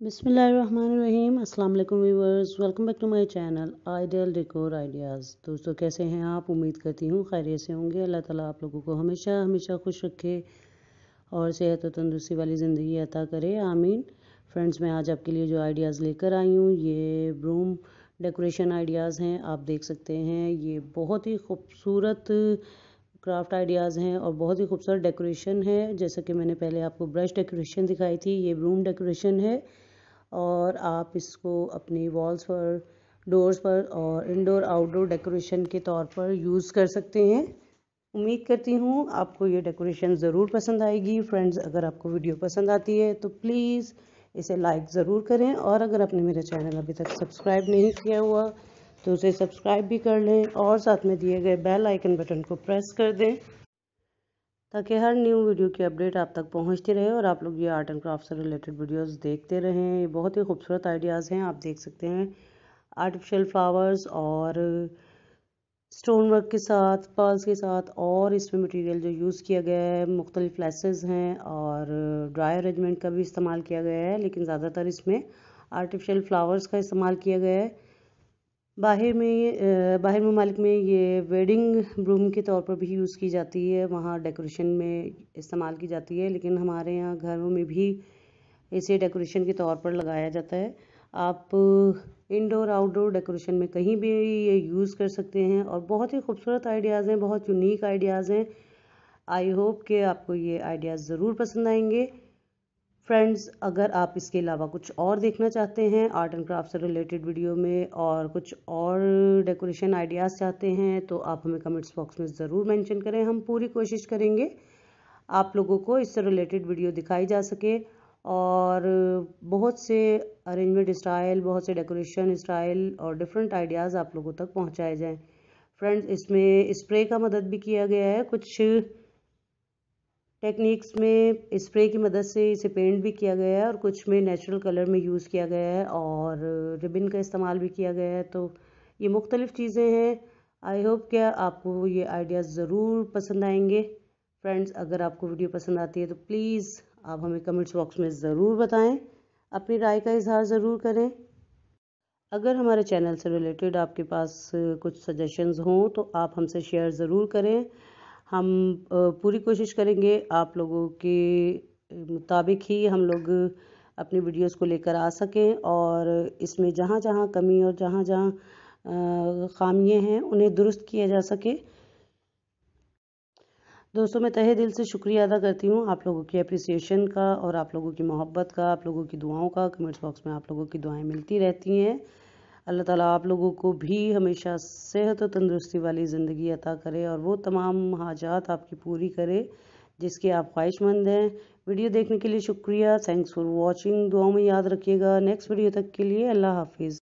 बिसमीम अल्लाम viewers welcome back to my channel, ideal decor ideas. दोस्तों, कैसे हैं आप? उम्मीद करती हूँ खैरियत से होंगे। अल्लाह ताला आप लोगों को हमेशा हमेशा खुश रखे और सेहत और तंदुरुस्ती वाली ज़िंदगी अता करे। आमीन। फ्रेंड्स, मैं आज आपके लिए जो आइडियाज़ लेकर आई हूँ, ये रूम डेकोरेशन आइडियाज़ हैं। आप देख सकते हैं, ये बहुत ही खूबसूरत क्राफ्ट आइडियाज़ हैं और बहुत ही खूबसूरत डेकोरेशन है। जैसा कि मैंने पहले आपको ब्रश डेकोरेशन दिखाई थी, ये रूम डेकोरेशन है और आप इसको अपनी वॉल्स पर डोर्स पर और इंडोर आउटडोर डेकोरेशन के तौर पर यूज़ कर सकते हैं। उम्मीद करती हूँ आपको ये डेकोरेशन ज़रूर पसंद आएगी। फ्रेंड्स अगर आपको वीडियो पसंद आती है तो प्लीज़ इसे लाइक ज़रूर करें और अगर आपने मेरा चैनल अभी तक सब्सक्राइब नहीं किया हुआ तो उसे सब्सक्राइब भी कर लें और साथ में दिए गए बेल आइकन बटन को प्रेस कर दें, ताकि हर न्यू वीडियो की अपडेट आप तक पहुँचती रहे और आप लोग ये आर्ट एंड क्राफ्ट से रिलेटेड वीडियोस देखते रहें। ये बहुत ही खूबसूरत आइडियाज़ हैं, आप देख सकते हैं। आर्टिफिशियल फ्लावर्स और स्टोन वर्क के साथ पर्ल्स के साथ और इसमें मटेरियल जो यूज़ किया गया है, मुख्तलिफ़ लेसेस हैं और ड्राई अरेंजमेंट का भी इस्तेमाल किया गया है, लेकिन ज़्यादातर इसमें आर्टिफिशियल फ्लावर्स का इस्तेमाल किया गया है। बाहर में बाहर ममालिक में ये वेडिंग रूम के तौर पर भी यूज़ की जाती है। वहाँ डेकोरेशन में इस्तेमाल की जाती है, लेकिन हमारे यहाँ घरों में भी इसे डेकोरेशन के तौर पर लगाया जाता है। आप इंडोर आउटडोर डेकोरेशन में कहीं भी ये यूज़ कर सकते हैं और बहुत ही खूबसूरत आइडियाज़ हैं, बहुत यूनिक आइडियाज़ हैं। आई होप कि आपको ये आइडियाज़ ज़रूर पसंद आएँगे। फ्रेंड्स अगर आप इसके अलावा कुछ और देखना चाहते हैं आर्ट एंड क्राफ्ट से रिलेटेड वीडियो में और कुछ और डेकोरेशन आइडियाज़ चाहते हैं तो आप हमें कमेंट्स बॉक्स में ज़रूर मेंशन करें। हम पूरी कोशिश करेंगे आप लोगों को इससे रिलेटेड वीडियो दिखाई जा सके और बहुत से अरेंजमेंट स्टाइल बहुत से डेकोरेशन स्टाइल और डिफरेंट आइडियाज़ आप लोगों तक पहुँचाए जाएँ। फ्रेंड्स इसमें स्प्रे का मदद भी किया गया है। कुछ टेक्निक्स में स्प्रे की मदद से इसे पेंट भी किया गया है और कुछ में नेचुरल कलर में यूज़ किया गया है और रिबिन का इस्तेमाल भी किया गया है। तो ये मुख्तलिफ़ चीज़ें हैं। आई होप क्या आपको ये आइडियाज़ ज़रूर पसंद आएँगे। फ्रेंड्स अगर आपको वीडियो पसंद आती है तो प्लीज़ आप हमें कमेंट्स बॉक्स में ज़रूर बताएँ। अपनी राय का इजहार ज़रूर करें। अगर हमारे चैनल से रिलेटेड आपके पास कुछ सजेशंस हों तो आप हमसे शेयर ज़रूर करें। हम पूरी कोशिश करेंगे आप लोगों के मुताबिक ही हम लोग अपनी वीडियोस को लेकर आ सकें और इसमें जहाँ जहाँ कमी और जहाँ जहाँ खामियाँ हैं उन्हें दुरुस्त किया जा सके। दोस्तों, मैं तहे दिल से शुक्रिया अदा करती हूँ आप लोगों की अप्रिसिएशन का और आप लोगों की मोहब्बत का, आप लोगों की दुआओं का। कमेंट्स बॉक्स में आप लोगों की दुआएँ मिलती रहती हैं। अल्लाह ताला आप लोगों को भी हमेशा सेहत और तंदुरुस्ती वाली ज़िंदगी अता करे और वो तमाम हाजात आपकी पूरी करे, जिसके आप ख्वाहिशमंद हैं। वीडियो देखने के लिए शुक्रिया। थैंक्स फॉर वॉचिंग दुआ में याद रखिएगा। नेक्स्ट वीडियो तक के लिए अल्लाह हाफिज़।